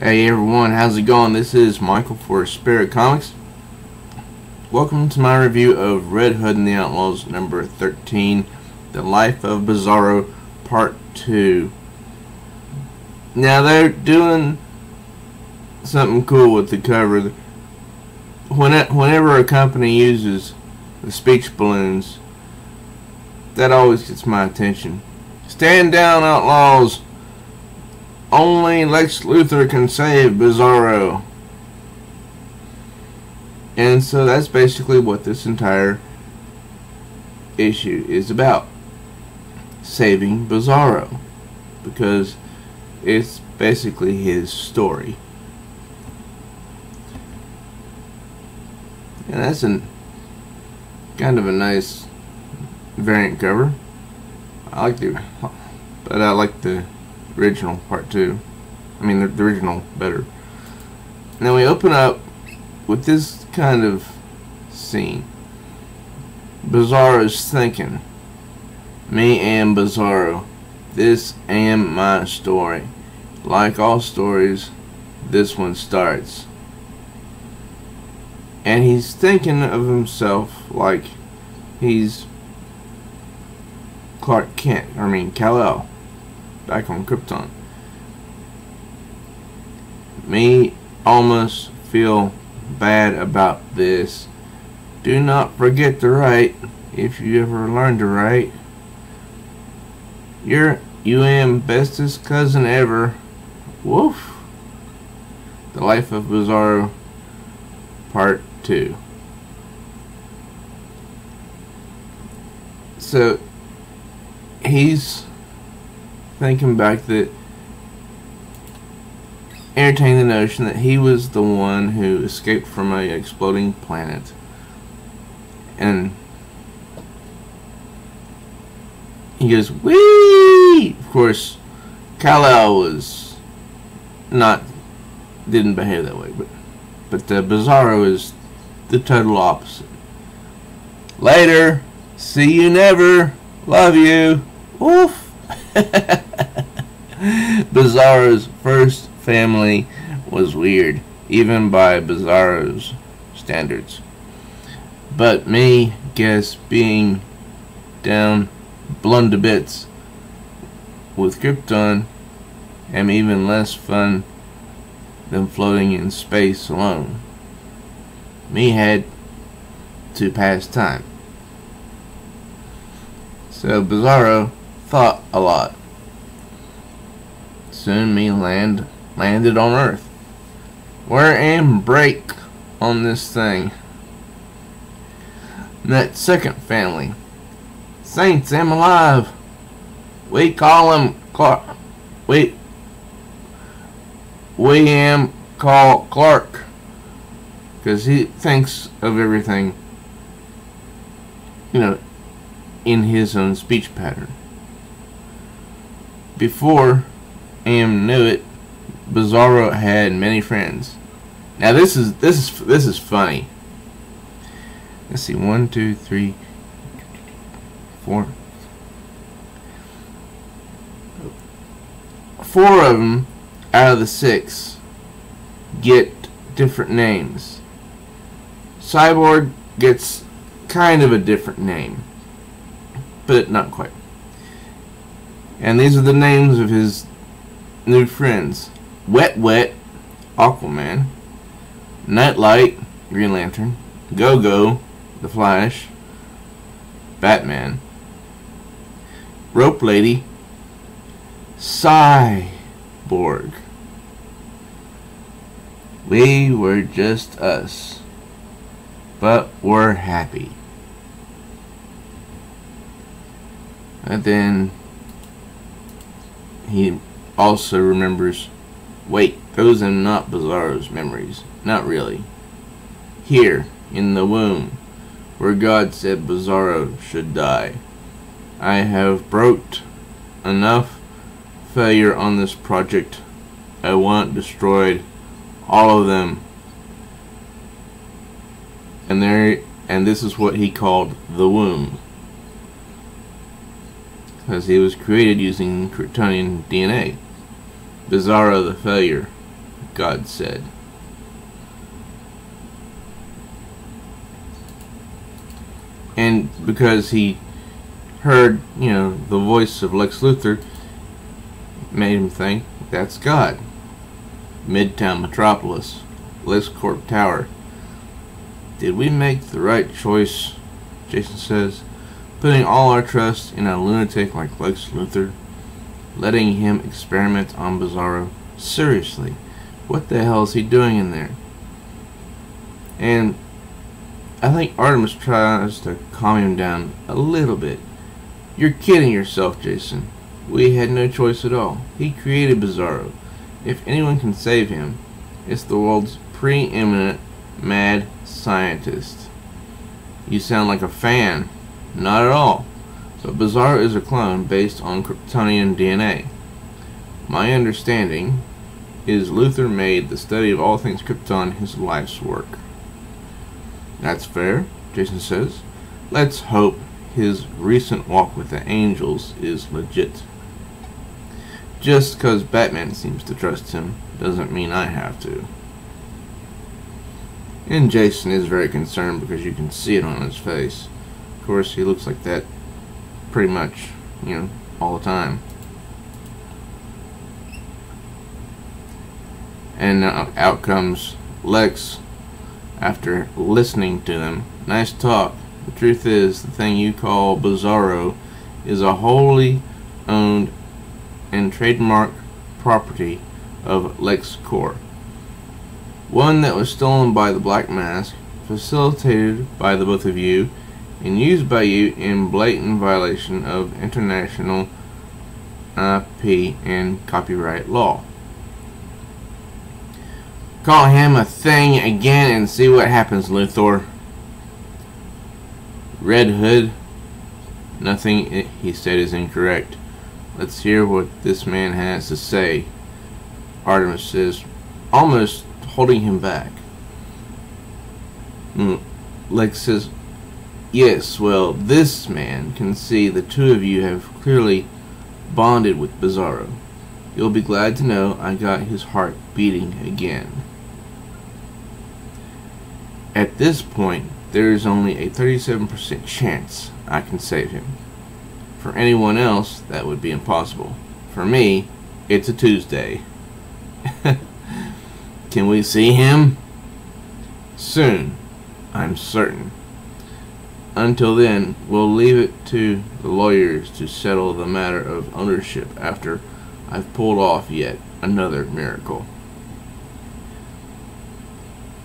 Hey everyone, how's it going? This is Michael for Spirit Comics. Welcome to my review of Red Hood and the Outlaws number 13, The Life of Bizarro Part 2. Now they're doing something cool with the cover. Whenever a company uses the speech balloons, that always gets my attention. Stand down, outlaws! Only Lex Luthor can save Bizarro. And so that's basically what this entire issue is about. Saving Bizarro. Because it's basically his story. And that's an kind of a nice variant cover. I like the but I like the original part two. I mean, the, the original better. Now we open up with this kind of scene. Bizarro's thinking. Me and Bizarro. This am my story. Like all stories, this one starts. And he's thinking of himself like he's Clark Kent, I mean Kal-El back on Krypton. Me almost feel bad about this. Do not forget to write if you ever learn to write. Your UM bestest cousin ever. Woof. The Life of Bizarro Part 2. So, he's thinking back that entertaining the notion that he was the one who escaped from a exploding planet. And he goes wee of course Kal-El was not didn't behave that way but but the Bizarro is the total opposite. Later. See you never. Love you. Oof Bizarro's first family was weird, even by Bizarro's standards. But me, guess, being down blown to bits with Krypton am even less fun than floating in space alone. Me had to pass time. So Bizarro thought a lot. Soon me land landed on Earth. Where am break on this thing? That second family. Saints am alive. We call him Clark. We we am call Clark. Because he thinks of everything, you know, in his own speech pattern. Before Am knew it, Bizarro had many friends. Now this is this is this is funny. Let's see, one, two, three, four, four of them out of the six get different names. Cyborg gets kind of a different name, but not quite. And these are the names of his new friends. Wet Wet, Aquaman. Nightlight, Green Lantern. Go-Go, The Flash. Batman. Rope Lady. Cyborg. We were just us. But we're happy. And then he also remembers, wait, those are not Bizarro's memories. Not really. Here, in the womb, where God said Bizarro should die, I have broke enough failure on this project. I want destroyed all of them. And there and this is what he called the womb Because he was created using Kryptonian DNA. Bizarro the failure. God said. And because he heard, you know, the voice of Lex Luthor, made him think that's God. Midtown Metropolis, LexCorp Tower. Did we make the right choice? Jason says, putting all our trust in a lunatic like Lex Luthor, letting him experiment on Bizarro. Seriously, what the hell is he doing in there? And I think Artemis tries to calm him down a little bit. You're kidding yourself, Jason. We had no choice at all. He created Bizarro. If anyone can save him, it's the world's preeminent mad scientist. You sound like a fan. Not at all. But Bizarro is a clone based on Kryptonian DNA. My understanding is Luthor made the study of all things Krypton his life's work. That's fair, Jason says. Let's hope his recent walk with the angels is legit. Just because Batman seems to trust him doesn't mean I have to. And Jason is very concerned because you can see it on his face. Of course, he looks like that pretty much, you know, all the time. And uh, out comes Lex after listening to them. Nice talk. The truth is, the thing you call Bizarro is a wholly owned and trademark property of LexCorp. One that was stolen by the Black Mask, facilitated by the both of you, and used by you in blatant violation of international IP and copyright law. Call him a thing again and see what happens, Luthor. Red Hood. Nothing he said is incorrect. Let's hear what this man has to say. Artemis says, almost holding him back. Hmm. Lex says, Yes, well, this man can see the two of you have clearly bonded with Bizarro. You'll be glad to know I got his heart beating again. At this point, there is only a 37% chance I can save him. For anyone else, that would be impossible. For me, it's a Tuesday. can we see him? Soon, I'm certain. Until then, we'll leave it to the lawyers to settle the matter of ownership after I've pulled off yet another miracle.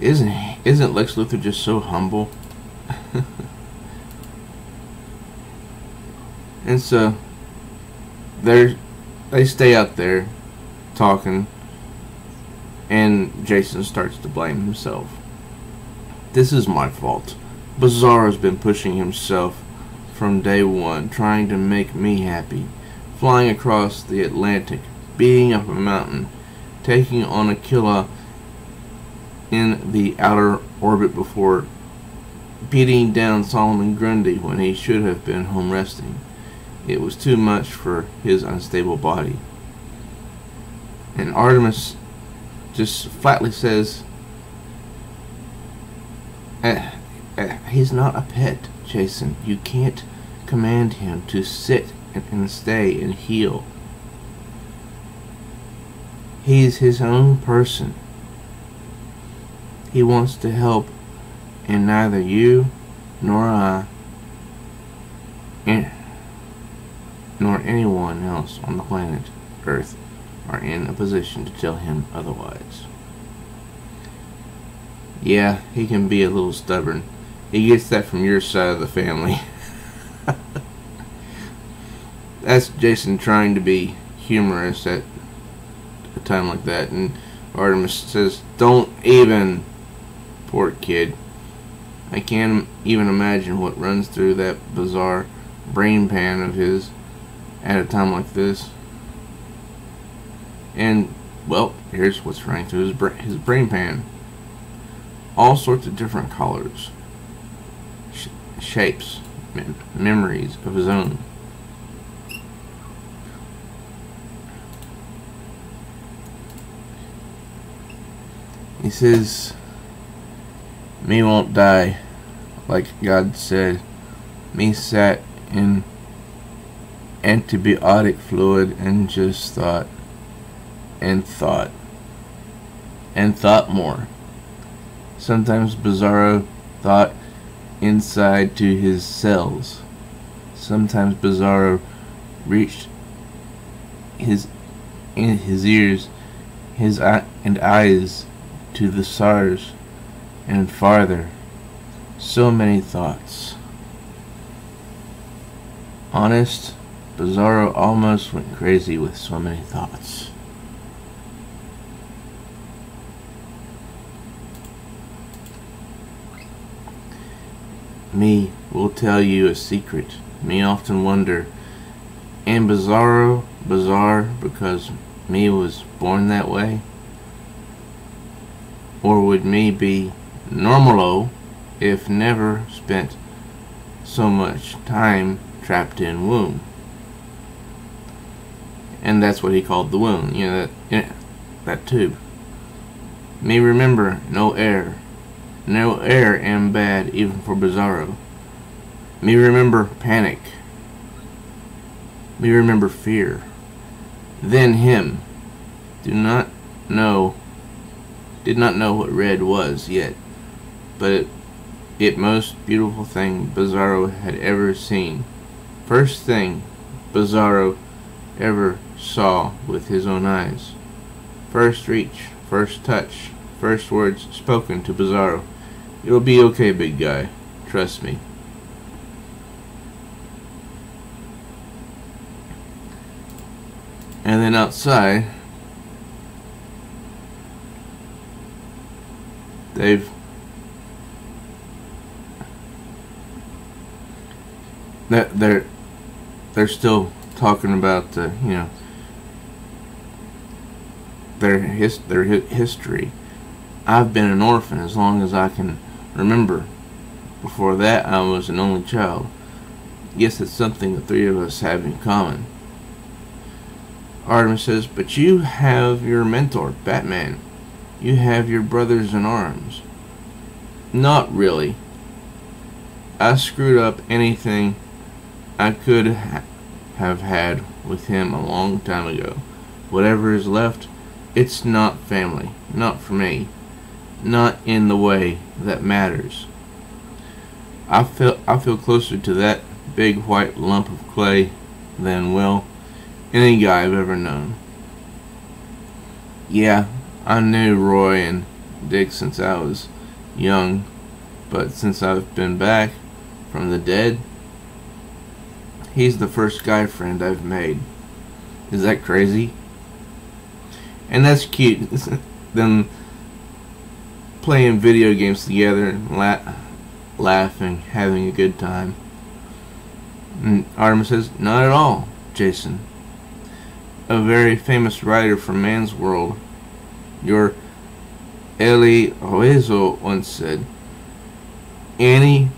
Isn't isn't Lex Luthor just so humble? and so they they stay out there talking and Jason starts to blame himself. This is my fault. Bizarro's been pushing himself from day one, trying to make me happy. Flying across the Atlantic, beating up a mountain, taking on Akila in the outer orbit before beating down Solomon Grundy when he should have been home resting. It was too much for his unstable body. And Artemis just flatly says, eh, eh, He's not a pet, Jason. You can't command him to sit and, and stay and heal. He's his own person. He wants to help, and neither you nor I, nor anyone else on the planet Earth are in a position to tell him otherwise. Yeah, he can be a little stubborn. He gets that from your side of the family. That's Jason trying to be humorous at a time like that. And Artemis says, Don't even Poor kid. I can't even imagine what runs through that bizarre brain pan of his at a time like this. And, well, here's what's running through his, bra his brain pan. All sorts of different colors, shapes, mem memories of his own. He says, Me won't die, like God said. Me sat in antibiotic fluid and just thought and thought and thought more. Sometimes Bizarro thought inside to his cells. Sometimes Bizarro reached his in his ears, his eye, and eyes to the stars and farther. So many thoughts. Honest, Bizarro almost went crazy with so many thoughts. Me will tell you a secret. Me often wonder, and Bizarro bizarre because me was born that way? Or would me be normalo if never spent so much time trapped in womb? And that's what he called the womb, you know, that, yeah, that tube. Me remember no air. No air am bad even for Bizarro. Me remember panic. Me remember fear. Then him. Do not know. Did not know what red was yet. But it, it most beautiful thing Bizarro had ever seen. First thing Bizarro ever saw with his own eyes. First reach, first touch, first words spoken to Bizarro. It'll be okay, big guy. Trust me. And then outside, they've that they're they're still talking about the you know their his their history. I've been an orphan as long as I can remember. Before that, I was an only child. Guess it's something the three of us have in common. Artemis says, But you have your mentor, Batman. You have your brothers in arms. Not really. I screwed up anything I could ha have had with him a long time ago. Whatever is left, it's not family. Not for me. Not in the way that matters. I feel I feel closer to that big white lump of clay than well any guy I've ever known. Yeah, I knew Roy and Dick since I was young, but since I've been back from the dead, he's the first guy friend I've made. Is that crazy? And that's cute. Them playing video games together la laughing, having a good time. And Artemis says, Not at all, Jason a very famous writer from Man's World, your Eli Oezo once said, Any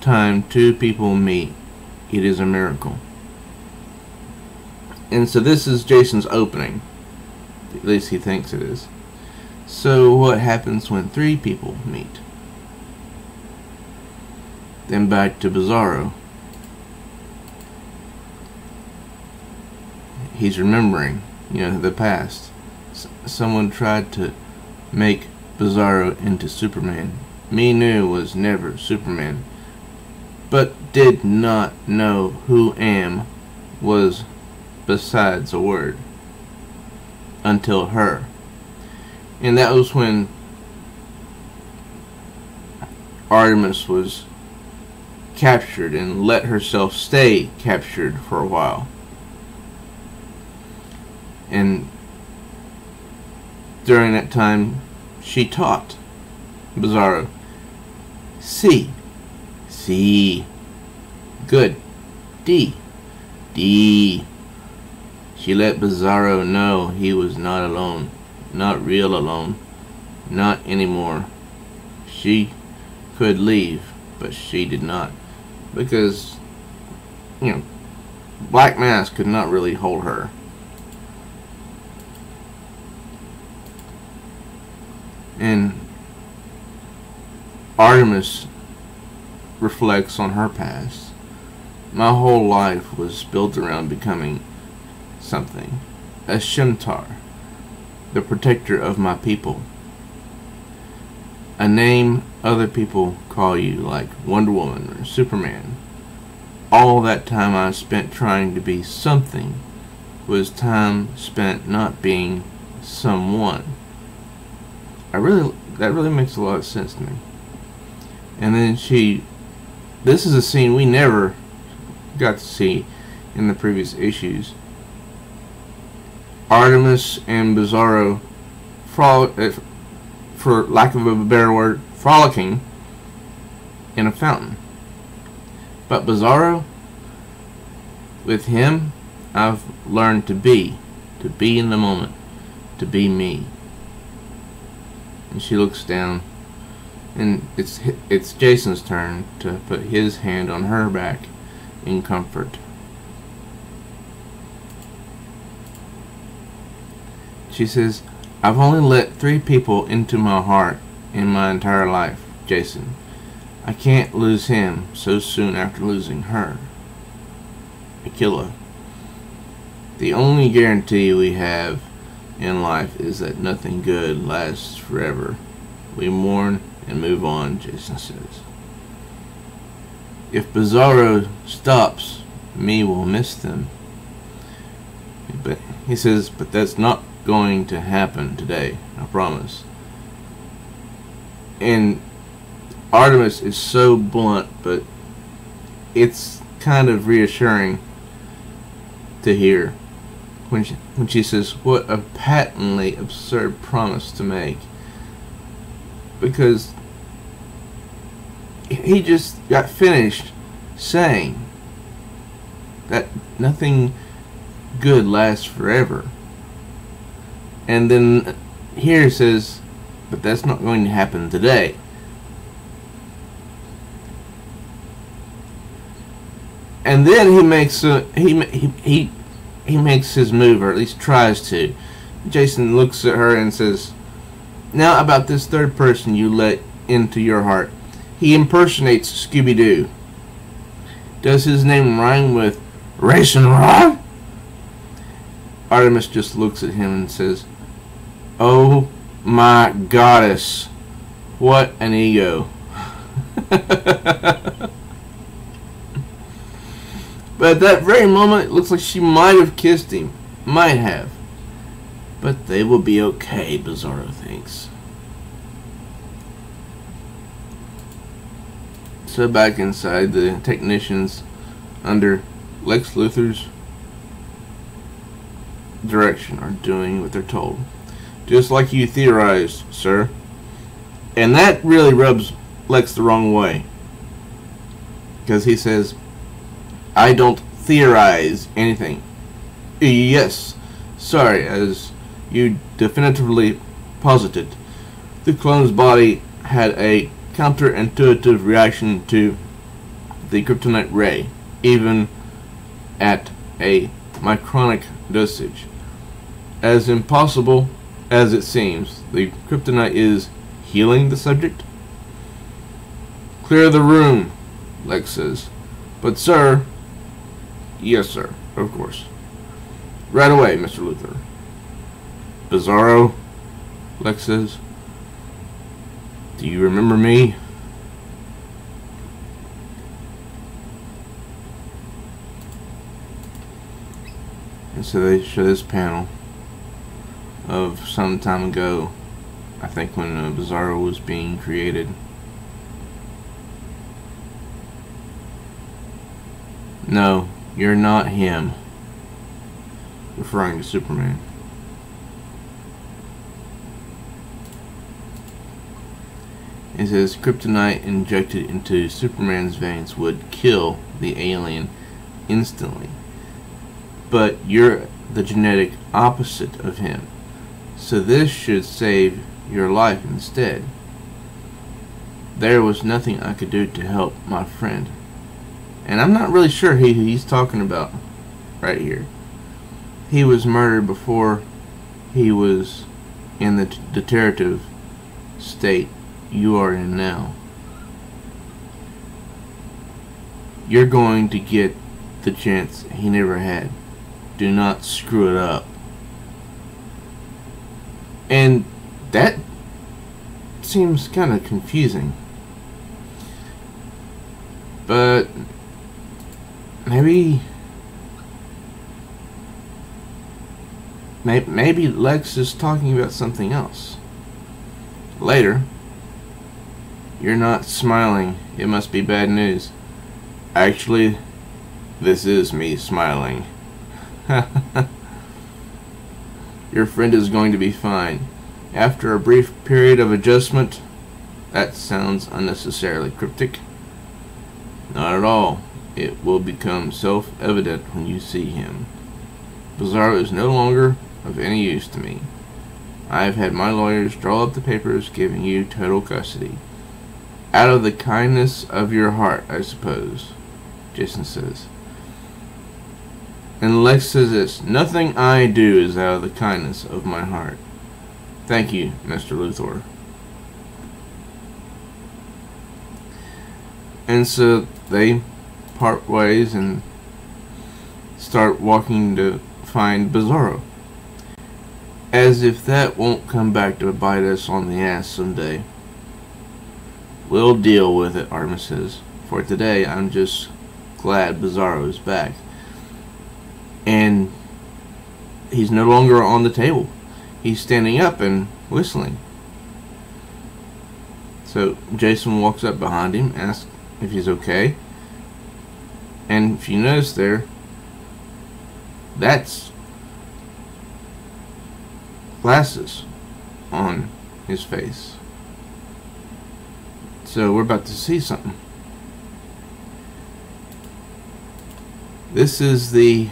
time two people meet, it is a miracle. And so this is Jason's opening. At least he thinks it is. So what happens when three people meet? Then back to Bizarro. he's remembering, you know, the past. S someone tried to make Bizarro into Superman. Me knew was never Superman, but did not know who am was besides a word until her. And that was when Artemis was captured and let herself stay captured for a while and during that time she taught Bizarro. C. C. Good. D. D. She let Bizarro know he was not alone. Not real alone. Not anymore. She could leave, but she did not. Because, you know, Black Mask could not really hold her. And Artemis reflects on her past. My whole life was built around becoming something. A Shim'Tar, the protector of my people. A name other people call you, like Wonder Woman or Superman. All that time I spent trying to be something was time spent not being someone. I really, that really makes a lot of sense to me. And then she, this is a scene we never got to see in the previous issues. Artemis and Bizarro, frolic, uh, for lack of a better word, frolicking in a fountain. But Bizarro, with him, I've learned to be, to be in the moment, to be me. And she looks down, and it's it's Jason's turn to put his hand on her back in comfort. She says, I've only let three people into my heart in my entire life, Jason. I can't lose him so soon after losing her. Akila. The only guarantee we have in life is that nothing good lasts forever. We mourn and move on, Jason says. If Bizarro stops, me will miss them. But he says, but that's not going to happen today, I promise. And Artemis is so blunt, but it's kind of reassuring to hear when she, when she says, What a patently absurd promise to make. Because he just got finished saying that nothing good lasts forever. And then here it says, but that's not going to happen today. And then he makes a, he, he he makes his move, or at least tries to. Jason looks at her and says, "Now about this third person you let into your heart. He impersonates Scooby Doo. Does his name rhyme with Racing Rod?" Artemis just looks at him and says, Oh my goddess. What an ego. but at that very moment, it looks like she might have kissed him. Might have. But they will be okay, Bizarro thinks. So back inside, the technicians under Lex Luthor's direction are doing what they're told just like you theorized, sir. And that really rubs Lex the wrong way. Because he says, I don't theorize anything. Yes, sorry, as you definitively posited, the clone's body had a counterintuitive reaction to the kryptonite ray, even at a micronic dosage. As impossible as it seems. The kryptonite is healing the subject. Clear the room, Lex says. But, sir. Yes, sir, of course. Right away, Mr. Luthor. Bizarro, Lex says. Do you remember me? And so they show this panel of some time ago. I think when uh, Bizarro was being created. No, you're not him. Referring to Superman. It says kryptonite injected into Superman's veins would kill the alien instantly. But you're the genetic opposite of him. So this should save your life instead. There was nothing I could do to help my friend. And I'm not really sure who he's talking about right here. He was murdered before he was in the deterrative state you are in now. You're going to get the chance he never had. Do not screw it up. And that seems kind of confusing. But maybe maybe Lex is talking about something else. Later, you're not smiling. It must be bad news. Actually, this is me smiling. Your friend is going to be fine. After a brief period of adjustment, that sounds unnecessarily cryptic. Not at all. It will become self-evident when you see him. Bizarro is no longer of any use to me. I have had my lawyers draw up the papers giving you total custody. Out of the kindness of your heart, I suppose, Jason says. And Lex says this, Nothing I do is out of the kindness of my heart. Thank you, Mr. Luthor. And so they part ways and start walking to find Bizarro. As if that won't come back to bite us on the ass someday. We'll deal with it, says. For today, I'm just glad Bizarro is back. And he's no longer on the table. He's standing up and whistling. So Jason walks up behind him, asks if he's okay. And if you notice there, that's glasses on his face. So we're about to see something. This is the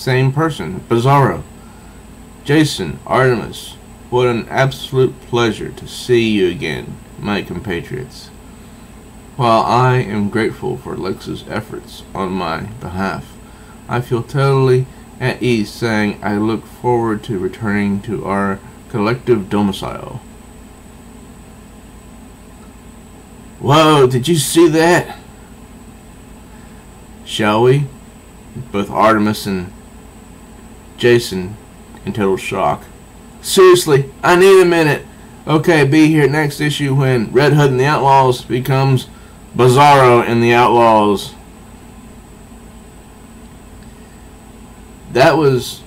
same person, Bizarro. Jason, Artemis, what an absolute pleasure to see you again, my compatriots. While I am grateful for Lex's efforts on my behalf, I feel totally at ease saying I look forward to returning to our collective domicile. Whoa, did you see that? Shall we? Both Artemis and Jason in total shock. Seriously, I need a minute. Okay, be here next issue when Red Hood and the Outlaws becomes Bizarro and the Outlaws. That was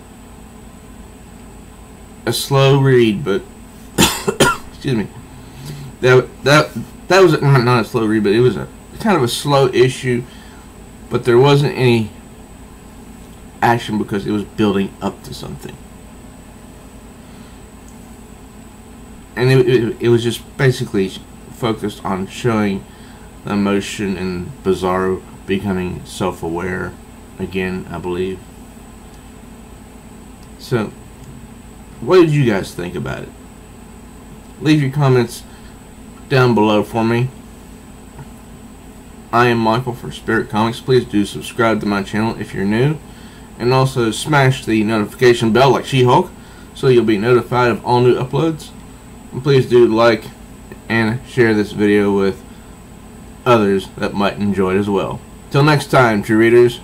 a slow read, but excuse me. That that that was not a slow read, but it was a kind of a slow issue. But there wasn't any action because it was building up to something. And it, it, it was just basically focused on showing the emotion and Bizarro becoming self-aware again, I believe. So, what did you guys think about it? Leave your comments down below for me. I am Michael for Spirit Comics. Please do subscribe to my channel if you're new. And also smash the notification bell like She-Hulk so you'll be notified of all new uploads. And please do like and share this video with others that might enjoy it as well. Till next time, true readers.